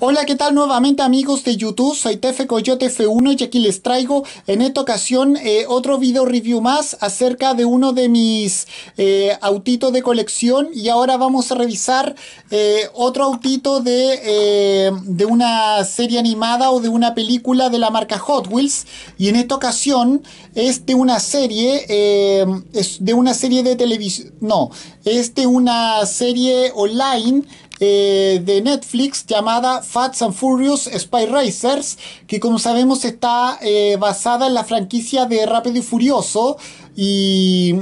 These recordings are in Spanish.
Hola, ¿qué tal nuevamente amigos de YouTube? Soy Tefe Coyote F1 y aquí les traigo en esta ocasión eh, otro video review más acerca de uno de mis eh, autitos de colección y ahora vamos a revisar eh, otro autito de, de una serie animada o de una película de la marca Hot Wheels y en esta ocasión es de una serie, es de una serie de televisión, no, es de una serie online eh, de Netflix llamada Fats and Furious Spy Racers, que como sabemos está eh, basada en la franquicia de Rápido y Furioso y,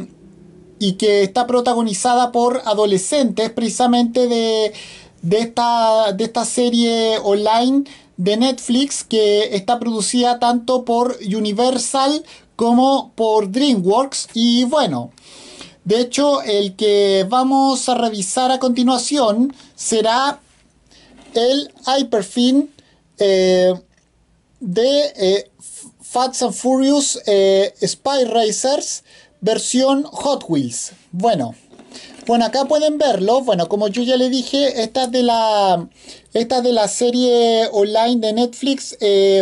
y que está protagonizada por adolescentes precisamente de, de, esta, de esta serie online de Netflix que está producida tanto por Universal como por DreamWorks. Y bueno, de hecho, el que vamos a revisar a continuación será el Hyperfin eh, de eh, Fats and Furious eh, Spy Racers versión Hot Wheels. Bueno, bueno, acá pueden verlo. Bueno, como yo ya le dije, esta es de la, esta de la serie online de Netflix,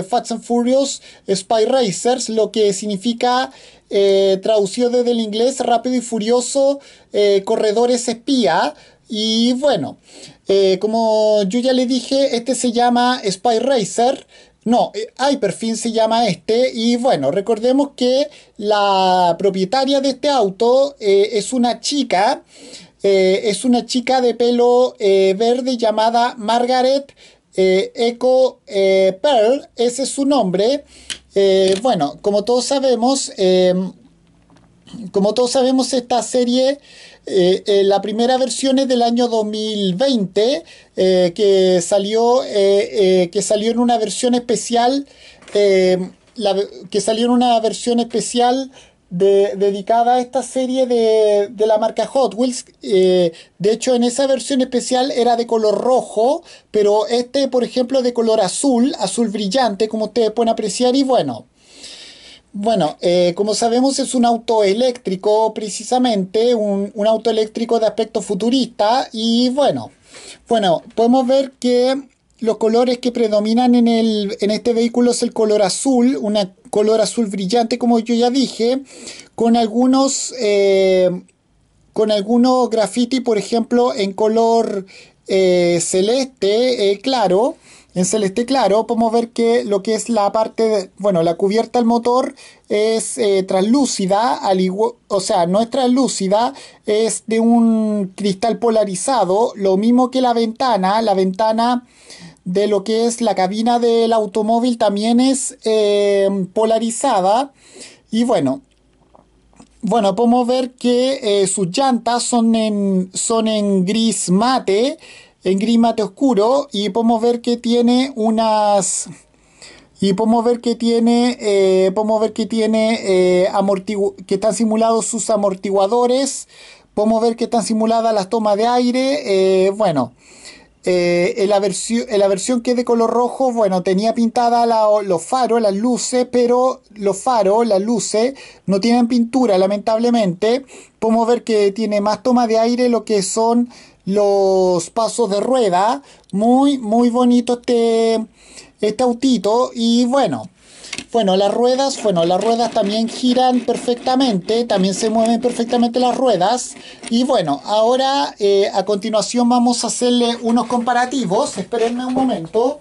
Fats and Furious Spy Racers, lo que significa eh, traducido desde el inglés Rápido y Furioso, eh, Corredores Espía. Y bueno, eh, como yo ya le dije, este se llama Spy Racer. No, Hyperfin se llama este. Y bueno, recordemos que la propietaria de este auto es una chica. Es una chica de pelo verde llamada Margaret Echo Pearl. Ese es su nombre. Eh, bueno, como todos sabemos, em, como todos sabemos, esta serie, eh, eh, la primera versión es del año 2020, que, salió, que salió en una versión especial, em, que salió en una versión especial dedicada a esta serie de, la marca Hot Wheels. Eh, de hecho, en esa versión especial era de color rojo, pero este, por ejemplo, de color azul, azul brillante, como ustedes pueden apreciar. Y bueno, bueno, eh, como sabemos es un auto eléctrico precisamente, un, un, auto eléctrico de aspecto futurista y bueno, bueno, podemos ver que los colores que predominan en, el, en este vehículo es el color azul, un color azul brillante como yo ya dije, con algunos, eh, con algunos graffiti, por ejemplo, en color eh, celeste eh, claro. En celeste claro podemos ver que lo que es la parte, de, bueno, la cubierta del motor es translúcida, al o sea, no es translúcida, es de un cristal polarizado, lo mismo que la ventana, la ventana de lo que es la cabina del automóvil también es eh, polarizada. Y bueno bueno podemos ver que eh, sus llantas son en son en gris mate en gris mate oscuro y podemos ver que tiene unas y podemos ver que tiene eh, podemos ver que tiene que están simulados sus amortiguadores podemos ver que están simuladas las tomas de aire bueno eh, en, la versión, en la versión que es de color rojo, bueno, tenía pintada los faros, las luces, pero los faros, las luces, no tienen pintura, lamentablemente. Podemos ver que tiene más toma de aire lo que son los pasos de rueda. Muy, muy bonito este, este autito. Y bueno, bueno, las ruedas, bueno, las ruedas también giran perfectamente, también se mueven perfectamente las ruedas. Y bueno, ahora eh, a continuación vamos a hacerle unos comparativos. Espérenme un momento.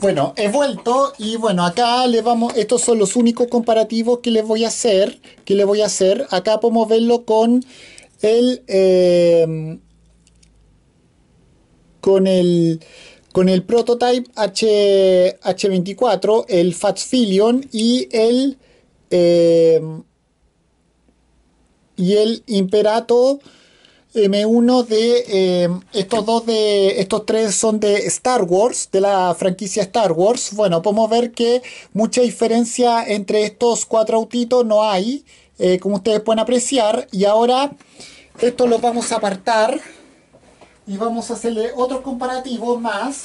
Bueno, he vuelto y bueno, acá le vamos, estos son los únicos comparativos que les voy a hacer, que le voy a hacer. Acá podemos verlo con el eh, con el con el Prototype H, H24, el Fatfilion y el eh, y el Imperato M1 de eh, estos dos de estos tres son de Star Wars, de la franquicia Star Wars. Bueno, podemos ver que mucha diferencia entre estos cuatro autitos no hay, eh, como ustedes pueden apreciar. Y ahora esto lo vamos a apartar y vamos a hacerle otro comparativo más.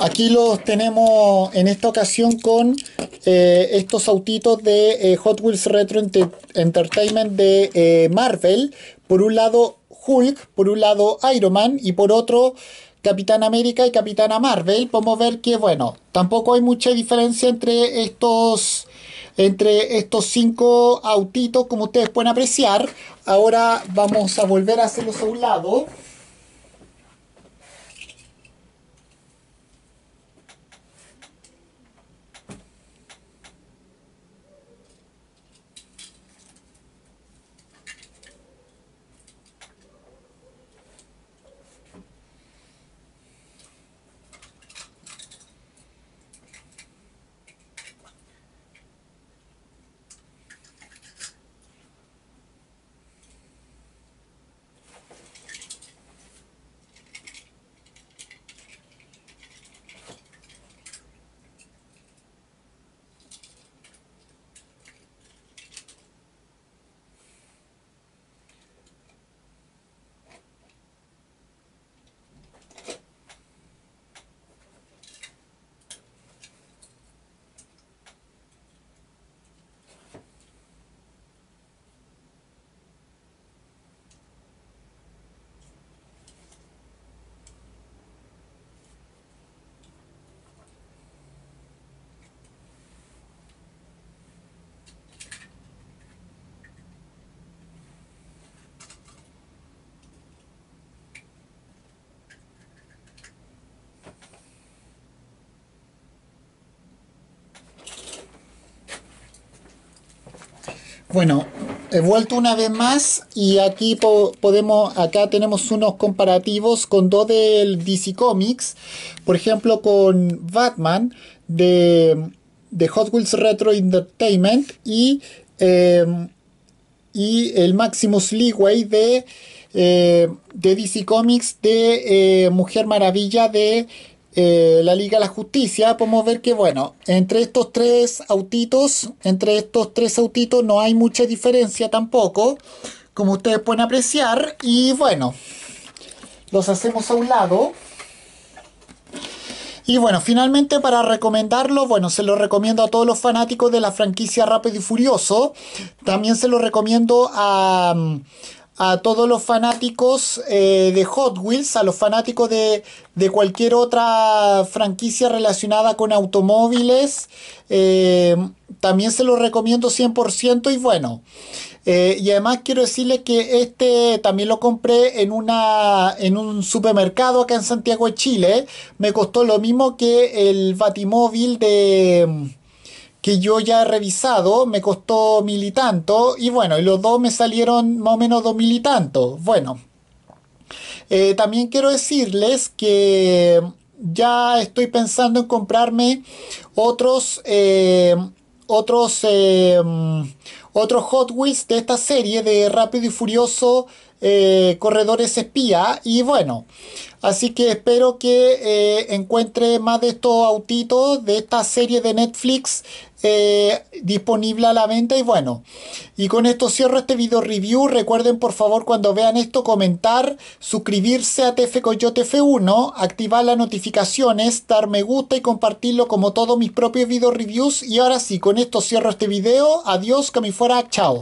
Aquí los tenemos en esta ocasión con eh, estos autitos de eh, Hot Wheels Retro Entertainment de eh, Marvel. Por un lado Hulk, por un lado Iron Man y por otro Capitán América y Capitana Marvel. Podemos ver que, bueno, tampoco hay mucha diferencia entre estos entre estos cinco autitos como ustedes pueden apreciar. Ahora vamos a volver a hacerlos a un lado. Bueno, he vuelto una vez más y aquí podemos, acá tenemos unos comparativos con dos del DC Comics, por ejemplo con Batman de, Hot Wheels Retro Entertainment y, em, y el Maximus Leeway de, eh, de DC Comics de eh, Mujer Maravilla de eh, la Liga de la Justicia, podemos ver que, bueno, entre estos tres autitos, entre estos tres autitos no hay mucha diferencia tampoco, como ustedes pueden apreciar. Y bueno, los hacemos a un lado. Y bueno, finalmente para recomendarlo, bueno, se lo recomiendo a todos los fanáticos de la franquicia Rápido y Furioso. También se lo recomiendo a, a todos los fanáticos eh, de Hot Wheels, a los fanáticos de, cualquier otra franquicia relacionada con automóviles. Eh, también se los recomiendo 100% y bueno. Eh, y además quiero decirles que este también lo compré en, una, en un supermercado acá en Santiago de Chile. Me costó lo mismo que el batimóvil de que yo ya he revisado, me costó mil y tanto, y bueno, y los dos me salieron más o menos dos mil y tanto. Bueno, eh, también quiero decirles que ya estoy pensando en comprarme otros, eh, otros, eh, otros Hot Wheels de esta serie de Rápido y Furioso Corredores Espía, y bueno. Así que espero que encuentre más de estos autitos de esta serie de Netflix eh, disponible a la venta. Y bueno y con esto cierro este video review. Recuerden por favor cuando vean esto comentar suscribirse a TF Coyote F1 activar las notificaciones dar me gusta y compartirlo como todos mis propios video reviews. Y ahora sí con esto cierro este video. Adiós que me fuera chao